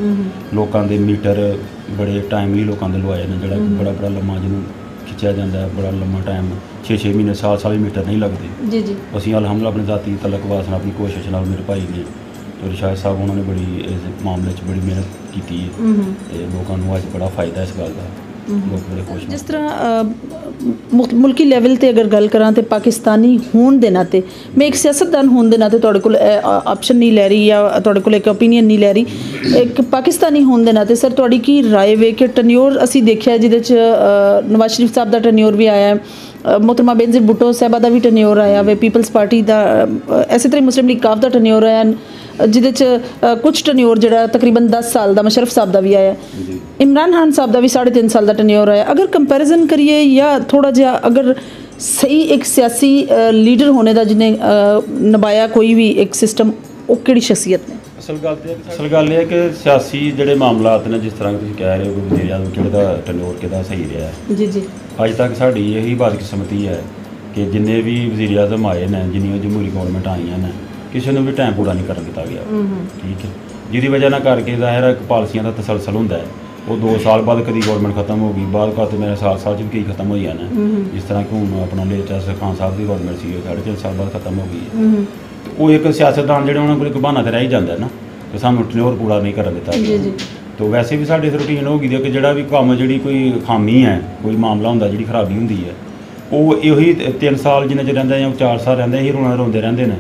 ਲੋਕਾਂ ਦੇ ਮੀਟਰ ਬੜੇ ਟਾਈਮਲੀ ਲੋਕਾਂ ਦੇ ਲਵਾਏ ਨੇ ਜਿਹੜਾ ਬੜਾ ਬੜਾ ਲੰਮਾ ਜਿਹਨੂੰ ਖਿੱਚਿਆ ਜਾਂਦਾ ਹੈ ਬੜਾ ਲੰਮਾ ਟਾਈਮ 6-6 ਮਹੀਨੇ ਸਾਲ ਸਾਲ ਮੀਟਰ ਨਹੀਂ ਲੱਗਦੇ। ਜੀ ਜੀ। ਅਸੀਂ ਅਲਹਮਦੁਲਿਲਾ ਆਪਣੇ ਜ਼ਾਤੀ ਤਲਕ ਵਾਸਤੇ ਆਪਣੀ ਕੋਸ਼ਿਸ਼ ਨਾਲ ਮੇਰੇ ਭਾਈ ਨੇ ਰਿਸ਼ਾਦ ਸਾਹਿਬ ਉਹਨਾਂ ਨੇ ਬੜੀ ਇਸ ਮਾਮਲੇ 'ਚ ਬੜੀ ਮਿਹਨਤ ਕੀਤੀ ਹੈ। ਤੇ ਲੋਕਾਂ ਨੂੰ ਅੱਜ ਬੜਾ ਫਾਇਦਾ ਇਸ ਗੱਲ ਦਾ। ਜਿਸ ਤਰ੍ਹਾਂ ਮੁਲਕੀ ਲੈਵਲ ਤੇ ਅਗਰ ਗੱਲ ਕਰਾਂ ਤੇ ਪਾਕਿਸਤਾਨੀ ਹੋਣ ਦੇ ਨਾਤੇ ਮੈਂ ਇੱਕ ਸਿਆਸਤਦਾਨ ਹੋਣ ਦੇ ਨਾਤੇ ਤੁਹਾਡੇ ਕੋਲ ਆਪਸ਼ਨ ਨਹੀਂ ਲੈ ਰਹੀ ਜਾਂ ਤੁਹਾਡੇ ਕੋਲ ਇੱਕ opinion ਨਹੀਂ ਲੈ ਰਹੀ। ਇੱਕ ਪਾਕਿਸਤਾਨੀ ਹੋਣ ਦੇ ਨਾਤੇ ਸਰ ਤੁਹਾਡੀ ਕੀ ਰਾਏ ਵੇ ਕਿ ਟਨਿਓਰ ਅਸੀਂ ਦੇਖਿਆ ਜਿਹਦੇ ਚ ਨਵਾਜ਼ ਸ਼ਰੀਫ ਸਾਹਿਬ ਦਾ ਟਨਿਓਰ ਵੀ ਆਇਆ ਹੈ ਅ, ਮੁਹਤਰਮਾ ਬੇਨਜ਼ੀਰ ਸਾਹਿਬਾ ਦਾ ਵੀ ਟਨਿਓਰ ਆਇਆ ਵੇ ਪੀਪਲਸ ਪਾਰਟੀ ਦਾ ਅ, ਇਸੇ ਤਰ੍ਹਾਂ ਹੀ ਮੁਸਲਿਮ ਲੀਗ ਕਾਫ ਦਾ ਟਨਿਓਰ ਆਇਆ ਜਿਹਦੇ ਚ ਕੁਝ ਟਨਿਓਰ ਜਿਹੜਾ ਤਕਰੀਬਨ 10 ਸਾਲ ਦਾ ਮਸ਼ਰਫ ਸਾਹਿਬ ਦਾ ਵੀ ਆਇਆ। ਜੀ। ਇਮਰਾਨ ਖਾਨ ਸਾਹਿਬ ਦਾ ਵੀ 3.5 ਸਾਲ ਦਾ ਟੈਨਿਓਰ ਹੈ ਅਗਰ ਕੰਪੈਰੀਜ਼ਨ ਕਰੀਏ ਜਾਂ ਥੋੜਾ ਜਿਹਾ ਅਗਰ ਸਹੀ ਇੱਕ ਸਿਆਸੀ ਲੀਡਰ ਹੋਣੇ ਦਾ ਜਿਹਨੇ ਨਿਭਾਇਆ ਕੋਈ ਵੀ ਇੱਕ ਸਿਸਟਮ ਉਹ ਕਿਹੜੀ ਸ਼ਖਸੀਅਤ ਨੇ? ਅਸਲ ਗੱਲ ਤੇ ਅਸਲ ਗੱਲ ਇਹ ਹੈ ਕਿ ਸਿਆਸੀ ਜਿਹੜੇ ਮਾਮਲਾਤ ਨੇ ਜਿਸ ਤਰ੍ਹਾਂ ਤੁਸੀਂ ਕਹਿ ਰਹੇ ਹੋ ਕਿ ਵਜ਼ੀਰ ਆਜ਼ਮ ਕਿਹੜਾ ਟਨੋਰ ਕਿਹਦਾ ਸਹੀ ਰਿਹਾ। ਹੈ ਜੀ ਜੀ। ਅੱਜ ਤੱਕ ਸਾਡੀ ਇਹੀ ਬਦਕਿਸਮਤੀ ਹੈ ਕਿ ਜਿੰਨੇ ਵੀ ਵਜ਼ੀਰ ਆਜ਼ਮ ਆਏ ਨੇ ਜਿੰਨੀਆਂ ਜਮਹੂਰੀ ਗਵਰਨਮੈਂਟ ਆਈਆਂ ਨੇ ਕਿਸੇ ਨੂੰ ਵੀ ਟਾਈਮ ਪੂਰਾ ਨਹੀਂ ਕਰਨ ਦਿੱਤਾ ਗਿਆ। ਠੀਕ ਹੈ। ਜਿਹਦੀ ਵਜ੍ਹਾ ਨਾਲ ਕਰਕੇ ਜ਼ਾਹਿਰ ਹੈ ਕਿ ਪਾਲਿਸੀਆਂ ਦਾ ਤਸਲਸਲ ਹੁੰਦਾ ਹੈ। ਉਹ 2 ਸਾਲ ਬਾਅਦ ਕਦੀ ਗਵਰਨਮੈਂਟ ਖਤਮ ਹੋ ਗਈ ਬਾਅਦ ਬਾਅਦ ਮੇਰੇ ਸਾਲ ਸਾਲ ਚ ਵੀ ਕਈ ਖਤਮ ਹੋਈਆਂ ਨੇ ਜਿਸ ਤਰ੍ਹਾਂ ਕਿ ਹੁਣ ਆਪਣਾ ਲੇਟੈਸਟ ਖਾਨ ਸਾਹਿਬ ਦੀ ਗਵਰਨਮੈਂਟ ਸੀ ਉਹ ਸਾਢੇ ਤਿੰਨ ਸਾਲ ਬਾਅਦ ਖਤਮ ਹੋ ਗਈ ਹੈ। ਉਹ ਇੱਕ ਸਿਆਸਤਦਾਨ ਜਿਹੜੇ ਉਹਨਾਂ ਕੋਲ ਇੱਕ ਬਹਾਨਾ ਤੇ ਰਹਿ ਜਾਂਦਾ ਨਾ ਕਿ ਸਾਨੂੰ ਟਨਿਓਰ ਪੂਰਾ ਨਹੀਂ ਕਰਨ ਦਿੱਤਾ ਜੀ ਜੀ। ਤੋ ਵੈਸੇ ਵੀ ਸਾਡੇ ਰੂਟੀਨ ਹੋ ਗਈ ਹੈ ਕਿ ਜਿਹੜਾ ਵੀ ਕੰਮ ਜਿਹੜੀ ਕੋਈ ਖਾਮੀ ਹੈ ਕੋਈ ਮਾਮਲਾ ਹੁੰਦਾ ਜਿਹੜੀ ਖਰਾਬੀ ਹੁੰਦੀ ਹੈ ਉਹ ਇਹੀ 3 ਸਾਲ ਜਿੰਨੇ ਚ ਰਹਿੰਦਾ ਜਾਂ 4 ਸਾਲ ਰਹਿੰਦਾ ਇਹੀ ਰੋਣਾ ਰੋਂਦੇ ਰਹਿੰਦੇ ਨੇ।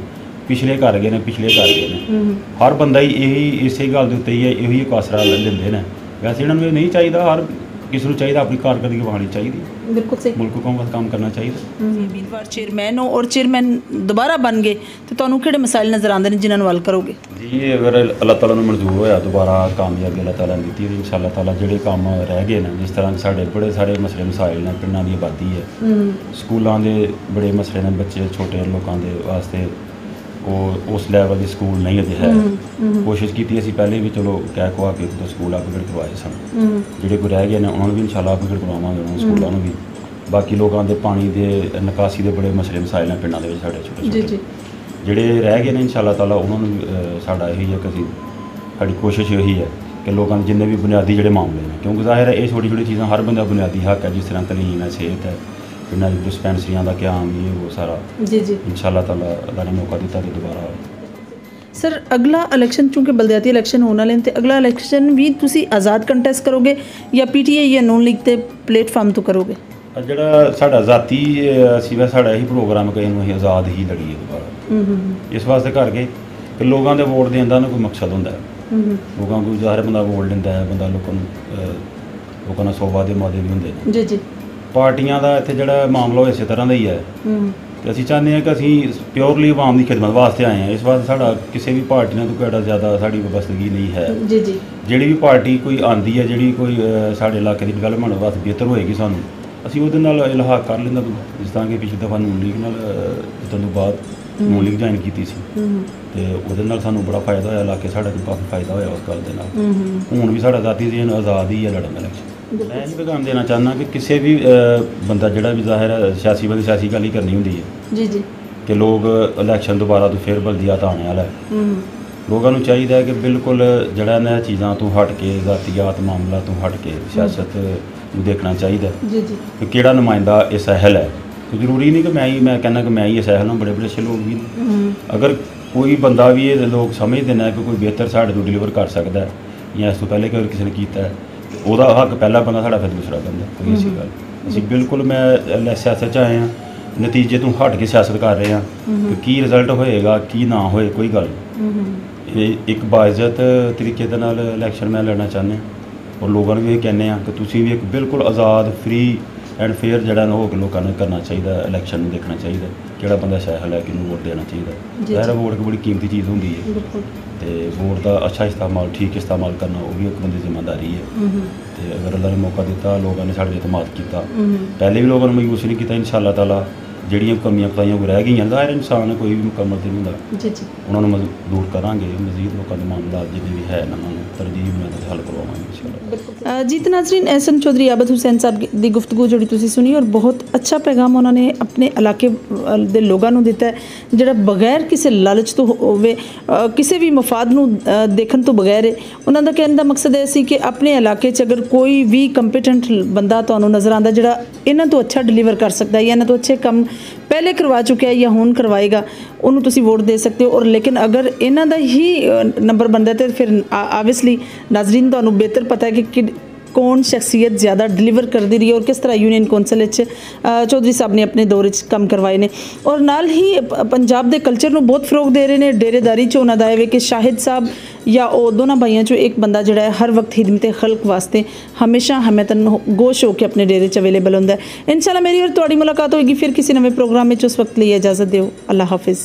ਪਿਛਲੇ ਕਰ ਗਏ ਨੇ ਪਿਛਲੇ ਕਰ ਗਏ ਨੇ ਹੂੰ ਹਰ ਬੰਦਾ ਹੀ ਇਹੀ ਇਸੇ ਗੱਲ ਦੇ ਉੱਤੇ ਹੀ ਹੈ ਇਹੀ ਇੱਕ ਆਸਰਾ ਲੈ ਲੈਂਦੇ ਨੇ ਵੈਸੇ ਇਹਨਾਂ ਨੂੰ ਇਹ ਨਹੀਂ ਚਾਹੀਦਾ ਹਰ ਕਿਸੇ ਨੂੰ ਚਾਹੀਦਾ ਆਪਣੀ ਕਾਰਗਰਦਗੀ ਵਿਖਾਉਣੀ ਚਾਹੀਦੀ ਬਿਲਕੁਲ ਸਹੀ ਮੁਲਕ ਕੌਮ ਵਾਸਤੇ ਕੰਮ ਕਰਨਾ ਚਾਹੀਦਾ ਉਮੀਦਵਾਰ ਚੇਅਰਮੈਨ ਹੋ ਔਰ ਚੇਅਰਮੈਨ ਦੁਬਾਰਾ ਬਣ ਗਏ ਤੇ ਤੁਹਾਨੂੰ ਕਿਹੜੇ ਮਸਾਇਲ ਨਜ਼ਰ ਆਉਂਦੇ ਨੇ ਜਿਨ੍ਹਾਂ ਨੂੰ ਹੱਲ ਕਰੋਗੇ ਜੀ ਅਗਰ ਅੱਲਾਹ ਤਾਲਾ ਨੂੰ ਮਨਜ਼ੂਰ ਹੋਇਆ ਦੁਬਾਰਾ ਕਾਮਯਾਬੀ ਅੱਲਾਹ ਤਾਲਾ ਨੇ ਦਿੱਤੀ ਤੇ ਇਨਸ਼ਾਅੱਲਾ ਤਾਲਾ ਜਿਹੜੇ ਕੰਮ ਰਹਿ ਗਏ ਨੇ ਜਿਸ ਤਰ੍ਹਾਂ ਕਿ ਸਾਡੇ ਬੜੇ ਸਾਰੇ ਮਸਲੇ ਮਸਾਇਲ ਨੇ ਪਿੰਡਾਂ ਦੀ ਆਬਾਦੀ ਹੈ ਹੂੰ ਸਕੂਲਾਂ ਦੇ ਬੜੇ ਮਸਲੇ ਨੇ ਬੱਚੇ ਛੋਟੇ ਲੋਕਾਂ ਦੇ ਵਾਸਤੇ ਉਹ ਉਸ ਲੈਵਲ ਦੇ ਸਕੂਲ ਨਹੀਂ ਅਜੇ ਹੈ। ਕੋਸ਼ਿਸ਼ ਕੀਤੀ ਅਸੀਂ ਪਹਿਲੇ ਵੀ ਚਲੋ ਕਹਿ ਕੇ ਇੱਕ ਦੋ ਸਕੂਲ ਅਪਗ੍ਰੇਡ ਕਰਵਾਏ ਸਨ। ਜਿਹੜੇ ਕੋਈ ਰਹਿ ਗਏ ਨੇ ਉਹਨਾਂ ਨੂੰ ਵੀ ਇਨਸ਼ਾਅੱਲਾ ਅਪਗ੍ਰੇਡ ਕਰਵਾਵਾਂਗੇ ਉਹਨਾਂ ਸਕੂਲਾਂ ਨੂੰ ਵੀ। ਬਾਕੀ ਲੋਕਾਂ ਦੇ ਪਾਣੀ ਦੇ ਨਿਕਾਸੀ ਦੇ ਬੜੇ ਮਸਲੇ ਮਸਾਇਲ ਨੇ ਪਿੰਡਾਂ ਦੇ ਵਿੱਚ ਸਾਡੇ ਛੋਟੇ ਜੀ ਛੋਟੇ। ਜੀ। ਜਿਹੜੇ ਰਹਿ ਗਏ ਨੇ ਇਨਸ਼ਾਅੱਲਾ ਤਾਲਾ ਉਹਨਾਂ ਨੂੰ ਸਾਡਾ ਇਹੀ ਹੈ ਕਿ ਅਸੀਂ ਸਾਡੀ ਕੋਸ਼ਿਸ਼ ਇਹੀ ਹੈ ਕਿ ਲੋਕਾਂ ਦੇ ਜਿੰਨੇ ਵੀ ਬੁਨਿਆਦੀ ਜਿਹੜੇ ਮਾਮਲੇ ਨੇ ਕਿਉਂਕਿ ਜ਼ਾਹਿਰ ਹੈ ਇਹ ਛੋਟੀ ਛੋਟੀ ਚੀਜ਼ਾਂ ਹਰ ਬੰਦੇ ਦਾ ਬੁਨਿਆਦੀ ਹੱਕ ਹੈ ਜਿਸ ਤਰ੍ਹਾਂ ਤਲੀਮ ਹੈ ਸਿਹਤ ਹੈ। ਪਿੰਡਾਂ ਦੀ ਡਿਸਪੈਂਸਰੀਆਂ ਦਾ ਕਿਆਮ ਇਹ ਉਹ ਸਾਰਾ ਜੀ ਜੀ ਇਨਸ਼ਾਅੱਲਾ ਤਾਲਾ ਅੱਲਾ ਨੇ ਮੌਕਾ ਦਿੱਤਾ ਤੇ ਦੁਬਾਰਾ ਸਰ ਅਗਲਾ ਇਲੈਕਸ਼ਨ ਚੂੰਕਿ ਬਲਦਿਆਤੀ ਇਲੈਕਸ਼ਨ ਹੋਣ ਵਾਲੇ ਨੇ ਤੇ ਅਗਲਾ ਇਲੈਕਸ਼ਨ ਵੀ ਤੁਸੀਂ ਆਜ਼ਾਦ ਕੰਟੈਸਟ ਕਰੋਗੇ ਜਾਂ ਪੀਟੀਆਈ ਜਾਂ ਨੋਨ ਲੀਗ ਤੇ ਪਲੇਟਫਾਰਮ ਤੋਂ ਕਰੋਗੇ ਆਹ ਜਿਹੜਾ ਸਾਡਾ ਜ਼ਾਤੀ ਅਹ, ਅਸੀਂ ਵਾ ਸਾਡਾ ਇਹੀ ਪ੍ਰੋਗਰਾਮ ਕਿ ਇਹਨੂੰ ਅਸੀਂ ਆਜ਼ਾਦ ਹੀ ਲੜੀਏ ਦੁਬਾਰਾ ਹੂੰ ਹੂੰ ਇਸ ਵਾਸਤੇ ਕਰਕੇ ਕਿ ਲੋਕਾਂ ਦੇ ਵੋਟ ਦੇਣ ਦਾ ਨਾ ਕੋਈ ਮਕਸਦ ਹੁੰਦਾ ਹੈ ਹੂੰ ਹੂੰ ਲੋਕਾਂ ਕੋਈ ਜ਼ਾਹਿਰ ਬੰਦਾ ਵੋਟ ਲੈਂਦਾ ਹੈ ਬੰਦਾ ਲੋਕਾਂ ਨੂੰ ਅਹ, ਲੋਕਾਂ ਨਾਲ ਸੌ ਵਾਅਦੇ ਮਾਦੇ ਵੀ ਹੁੰਦੇ ਨੇ ਜੀ ਜੀ ਪਾਰਟੀਆਂ ਦਾ ਇੱਥੇ ਜਿਹੜਾ ਮਾਮਲਾ ਉਹ ਇਸੇ ਤਰ੍ਹਾਂ ਦਾ ਹੀ ਹੈ। ਹੂੰ। ਤੇ ਅਸੀਂ ਚਾਹੁੰਦੇ ਹਾਂ ਕਿ ਅਸੀਂ ਪਿਓਰਲੀ ਆਵਾਮ ਦੀ ਖਿਦਮਤ ਵਾਸਤੇ ਆਏ ਹਾਂ। ਇਸ ਵਾਸਤੇ ਸਾਡਾ ਕਿਸੇ ਵੀ ਪਾਰਟੀ ਨਾਲ ਕੋਈ ਐਡਾ ਜ਼ਿਆਦਾ ਸਾਡੀ ਵਬਸਤਗੀ ਨਹੀਂ ਹੈ। ਜੀ ਜੀ। ਜਿਹੜੀ ਵੀ ਪਾਰਟੀ ਕੋਈ ਆਂਦੀ ਹੈ ਜਿਹੜੀ ਕੋਈ ਅਹ, ਸਾਡੇ ਇਲਾਕੇ ਦੀ ਡਿਵੈਲਪਮੈਂਟ ਵਾਸਤੇ ਬਿਹਤਰ ਹੋਏਗੀ ਸਾਨੂੰ ਅਸੀਂ ਉਹਦੇ ਨਾਲ ਇਲਹਾਕ ਕਰ ਲੈਂਦਾ ਜਿਸ ਤਰ੍ਹਾਂ ਕਿ ਪਿਛਲੀ ਦਫਾ ਨੂਨ ਲੀਗ ਨਾਲ ਅਹ, ਜਿੱਤਣ ਤੋਂ ਬਾਅਦ ਨੂਨ ਲੀਗ ਜੁਆਇਨ ਕੀਤੀ ਸੀ। ਹੂੰ। ਤੇ ਉਹਦੇ ਨਾਲ ਸਾਨੂੰ ਬੜਾ ਫਾਇਦਾ ਹੋਇਆ। ਇਲਾਕੇ ਸਾਡੇ ਨੂੰ ਕਾਫੀ ਫਾਇਦਾ ਹੋਇਆ ਉਸ ਗੱਲ ਦੇ ਨਾਲ। ਹੂੰ ਹੁਣ ਵੀ ਸਾਡਾ ਜ਼ਾਤੀ ਜੀਨ ਆਜ਼ਾਦ ਹੀ ਹੈ ਲੜਨ ਦਾ ਇਲੈਕਸ਼ਨ ਮੈਂ ਇਹ ਪੈਗਾਮ ਦੇਣਾ ਚਾਹੁੰਦਾ ਕਿ ਕਿਸੇ ਵੀ ਬੰਦਾ ਜਿਹੜਾ ਵੀ ਜ਼ਾਹਿਰ ਹੈ ਸਿਆਸੀ ਬੰਦੇ ਸਿਆਸੀ ਗੱਲ ਹੀ ਕਰਨੀ ਹੁੰਦੀ ਹੈ। ਜੀ ਜੀ। ਕਿ ਲੋਕ ਇਲੈਕਸ਼ਨ ਦੁਬਾਰਾ ਤੋਂ ਫਿਰ ਬਲਦੀਆ ਤਾਂ ਆਉਣੇ ਵਾਲਾ ਹੈ। ਹੂੰ। ਲੋਕਾਂ ਨੂੰ ਚਾਹੀਦਾ ਹੈ ਕਿ ਬਿਲਕੁਲ ਜਿਹੜਾ ਇਹਨਾਂ ਚੀਜ਼ਾਂ ਤੋਂ ਹਟ ਕੇ ਜ਼ਾਤੀਆਤ ਮਾਮਲਾ ਤੋਂ ਹਟ ਕੇ ਸਿਆਸਤ ਨੂੰ ਦੇਖਣਾ ਚਾਹੀਦਾ ਹੈ। ਜੀ ਜੀ। ਕਿ ਕਿਹੜਾ ਨੁਮਾਇੰਦਾ ਇਹ ਸਹਿਲ ਹੈ। ਤੇ ਜ਼ਰੂਰੀ ਨਹੀਂ ਕਿ ਮੈਂ ਹੀ ਮੈਂ ਕਹਿੰਦਾ ਕਿ ਮੈਂ ਹੀ ਇਹ ਸਹਿਲ ਹਾਂ ਬੜੇ ਬੜੇ ਅੱਛੇ ਲੋਕ ਵੀ ਨੇ। ਹੂੰ। ਅਗਰ ਕੋਈ ਬੰਦਾ ਵੀ ਇਹ ਲੋਕ ਸਮਝਦੇ ਨੇ ਕਿ ਕੋਈ ਬਿਹਤਰ ਸਾਡੇ ਤੋਂ ਡਿਲੀਵਰ ਕਰ ਸਕਦਾ ਹੈ ਜਾਂ ਇਸ ਤੋਂ ਪਹਿਲੇ ਕੋਈ ਕਿਸੇ ਨੇ ਕੀਤਾ ਹੈ ਤੇ ਉਹਦਾ ਹੱਕ ਪਹਿਲਾ ਬੰਦਾ ਸਾਡਾ ਫਿਰ ਦੂਸਰਾ ਬੰਦਾ। ਕੋਈ ਐਸੀ ਗੱਲ। ਅਸੀਂ ਬਿਲਕੁਲ ਮੈਂ ਸਿਆਸਤ 'ਚ ਆਏ ਹਾਂ। ਨਤੀਜੇ ਤੋਂ ਹਟ ਕੇ ਸਿਆਸਤ ਕਰ ਰਹੇ ਹਾਂ। ਕਿ ਕੀ ਰਿਜ਼ਲਟ ਹੋਏਗਾ ਕੀ ਨਾ ਹੋਏ ਕੋਈ ਗੱਲ ਨਹੀਂ। ਇਹ ਇੱਕ ਬਾਇਜ਼ਤ ਤਰੀਕੇ ਦੇ ਨਾਲ ਇਲੈਕਸ਼ਨ ਮੈਂ ਲੜਨਾ ਚਾਹੁੰਦੇ ਹਾਂ। ਔਰ ਲੋਕਾਂ ਨੂੰ ਵੀ ਇਹ ਕਹਿੰਦੇ ਆ ਕਿ ਤੁਸੀਂ ਵੀ ਇੱਕ ਬਿਲਕੁਲ ਆਜ਼ਾਦ ਫ੍ਰੀ ਐਂਡ ਫੇਅਰ ਜਿਹੜਾ ਨਾ ਹੋ ਕੇ ਲੋਕਾਂ ਨੂੰ ਕਰਨਾ ਚਾਹੀਦਾ ਇਲੈਕਸ਼ਨ ਨੂੰ ਦੇਖਣਾ ਚਾਹੀਦਾ ਕਿਹੜਾ ਬੰਦਾ ਸਹਿਲ ਹੈ ਕਿਹਨੂੰ ਵੋਟ ਦੇਣਾ ਚਾਹੀਦਾ। ਜ਼ਾਹਿਰ। ਵੋਟ ਇੱਕ ਬੜੀ ਕੀਮਤੀ ਚੀਜ਼ ਹੁੰਦੀ ਹੈ। ਤੇ ਵੋਟ ਦਾ ਅੱਛਾ ਇਸਤੇਮਾਲ ਠੀਕ ਇਸਤੇਮਾਲ ਕਰਨਾ ਉਹ ਵੀ ਇੱਕ ਬੰਦੇ ਦੀ ਜ਼ਿੰਮੇਵਾਰੀ ਹੈ। ਤੇ ਅਗਰ ਅੱਲਾ ਨੇ ਮੌਕਾ ਦਿੱਤਾ ਲੋਕਾਂ ਨੇ ਸਾਡੇ ਤੇ ਇਤਮਾਦ ਕੀਤਾ। ਪਹਿਲੇ ਵੀ ਲੋਕਾਂ ਨੂੰ ਮਯੂਸ ਨਹੀਂ ਕੀਤਾ ਇਨਸ਼ਾਅੱਲਾ ਤਾਲਾ। ਜਿਹੜੀਆਂ ਕਮੀਆਂ ਕੁਤਾਈਆਂ ਕੋਈ ਰਹਿ ਗਈਆਂ ਜ਼ਾਹਿਰ ਇਨਸਾਨ ਕੋਈ ਵੀ ਮੁਕੰਮਲ ਤੇ ਨਹੀਂ ਹੁੰਦਾ ਜੀ ਜੀ ਉਹਨਾਂ ਨੂੰ ਮਜ਼ਦੂਰ ਦੂਰ ਕਰਾਂਗੇ ਮਜ਼ੀਦ ਲੋਕਾਂ ਦੇ ਮਾਮਲਾ ਜਿੰਨੇ ਵੀ ਹੈ ਇਹਨਾਂ ਨੂੰ ਤਰਜੀਹ ਮੈਂ ਤਾਂ ਹੱਲ ਕਰਵਾਵਾਂਗੇ ਇਨਸ਼ਾਅੱਲਾ ਅ, ਜੀਤ ਨਾਜ਼ਰੀਨ ਐਸਨ ਚੌਧਰੀ ਆਬਦ ਹੁਸੈਨ ਸਾਹਿਬ ਦੀ ਗੁਫ਼ਤਗੂ ਜਿਹੜੀ ਤੁਸੀਂ ਸੁਣੀ ਔਰ ਬਹੁਤ ਅੱਛਾ ਪੈਗਾਮ ਉਹਨਾਂ ਨੇ ਆਪਣੇ ਇਲਾਕੇ ਅ, ਦੇ ਲੋਕਾਂ ਨੂੰ ਦਿੱਤਾ ਹੈ ਜਿਹੜਾ ਬਗੈਰ ਕਿਸੇ ਲਾਲਚ ਤੋਂ ਹੋਵੇ ਅ, ਕਿਸੇ ਵੀ ਮਫਾਦ ਨੂੰ ਅ, ਦੇਖਣ ਤੋਂ ਬਗੈਰ ਹੈ। ਉਹਨਾਂ ਦਾ ਕਹਿਣ ਦਾ ਮਕਸਦ ਇਹ ਸੀ ਕਿ ਆਪਣੇ ਇਲਾਕੇ 'ਚ ਅਗਰ ਕੋਈ ਵੀ ਕੰਪੀਟੈਂਟ ਬੰਦਾ ਤੁਹਾਨੂੰ ਨਜ਼ਰ ਆਉਂਦਾ ਜਿਹੜਾ ਇਹਨਾਂ ਤੋਂ ਅੱਛਾ ਡਿਲੀਵਰ ਕਰ ਸਕਦਾ ਹੈ ਜਾਂ ਇਹਨਾਂ ਤੋਂ ਅੱਛੇ ਕੰਮ ਪਹਿਲੇ ਕਰਵਾ ਚੁੱਕਿਆ ਜਾਂ ਹੁਣ ਕਰਵਾਏਗਾ, ਉਹਨੂੰ ਤੁਸੀਂ ਵੋਟ ਦੇ ਸਕਦੇ ਹੋ ਔਰ ਲੇਕਿਨ ਅਗਰ ਇਹਨਾਂ ਦਾ ਹੀ ਨੰਬਰ ਬੰਦਾ ਤੇ ਫਿਰ ਆਬਵੀਅਸਲੀ ਨਾਜ਼ਰੀਨ, ਤੁਹਾਨੂੰ ਬਿਹਤਰ ਪਤਾ ਹੈ ਕਿ ਕਿ ਕੌਣ ਸ਼ਖਸੀਅਤ ਜ਼ਿਆਦਾ ਡਿਲੀਵਰ ਕਰਦੀ ਰਹੀ ਹੈ ਔਰ ਕਿਸ ਤਰ੍ਹਾਂ ਯੂਨੀਅਨ ਕੌਂਸਲ ਵਿੱਚ ਚੌਧਰੀ ਸਾਹਿਬ ਨੇ ਆਪਣੇ ਦੌਰ ਵਿੱਚ ਕੰਮ ਕਰਵਾਏ ਨੇ। ਔਰ ਨਾਲ ਹੀ ਪੰਜਾਬ ਦੇ ਕਲਚਰ ਨੂੰ ਬਹੁਤ ਫਰੋਗ ਦੇ ਰਹੇ ਨੇ। ਡੇਰੇਦਾਰੀ 'ਚ ਉਹਨਾਂ ਦਾ ਇਹ ਵੇ ਕਿ ਸ਼ਾਹਿਦ ਸਾਹਿਬ ਜਾਂ ਉਹ ਦੋਨਾਂ ਭਾਈਆਂ 'ਚੋਂ ਇੱਕ ਬੰਦਾ ਜਿਹੜਾ ਹੈ, ਹਰ ਵਕਤ ਖਿਦਮਤ ਖਲਕ ਵਾਸਤੇ ਹਮੇਸ਼ਾ ਹਮੇਤਨ ਗੋਸ਼ ਹੋ ਕੇ ਆਪਣੇ ਡੇਰੇ 'ਚ ਅਵੇਲੇਬਲ ਹੁੰਦਾ ਹੈ। ਇਨਸ਼ਾਅੱਲਾ ਮੇਰੀ ਔਰ ਤੁਹਾਡੀ ਮੁਲਾਕਾਤ ਹੋਏਗੀ। ਫਿਰ ਕਿਸੇ ਨਵੇਂ ਪ੍ਰੋਗਰਾਮ ਵਿੱਚ ਉਸ ਵਕਤ ਲਈ ਇਜਾਜ਼ਤ ਦਿਓ। ਅੱਲਾ ਹਾਫਿਜ਼।